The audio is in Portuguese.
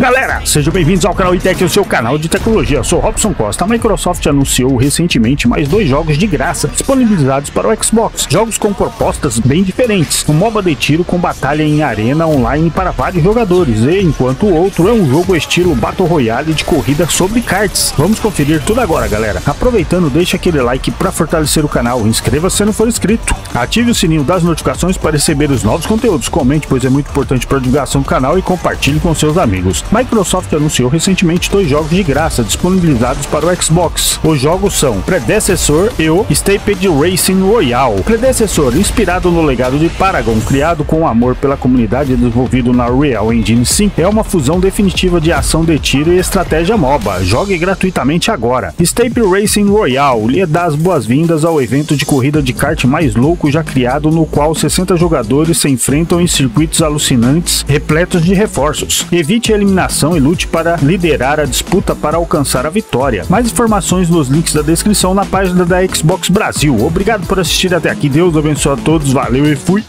Galera, sejam bem-vindos ao canal iTech, o seu canal de tecnologia. Eu sou Robson Costa. A Microsoft anunciou recentemente mais dois jogos de graça disponibilizados para o Xbox. Jogos com propostas bem diferentes. Um MOBA de tiro com batalha em arena online para vários jogadores, e enquanto o outro é um jogo estilo Battle Royale de corrida sobre karts. Vamos conferir tudo agora, galera. Aproveitando, deixa aquele like para fortalecer o canal, inscreva-se se não for inscrito, ative o sininho das notificações para receber os novos conteúdos, comente, pois é muito importante para a divulgação do canal e compartilhe com seus amigos. Microsoft anunciou recentemente dois jogos de graça disponibilizados para o Xbox. Os jogos são Predecessor e o Staped Racing Royale. Predecessor, inspirado no legado de Paragon, criado com amor pela comunidade desenvolvido na Real Engine 5, é uma fusão definitiva de ação de tiro e estratégia MOBA. Jogue gratuitamente agora. Staped Racing Royale lhe dá as boas-vindas ao evento de corrida de kart mais louco já criado, no qual 60 jogadores se enfrentam em circuitos alucinantes repletos de reforços. Evite a eliminação e lute para liderar a disputa para alcançar a vitória. Mais informações nos links da descrição na página da Xbox Brasil. Obrigado por assistir até aqui. Deus abençoe a todos. Valeu e fui.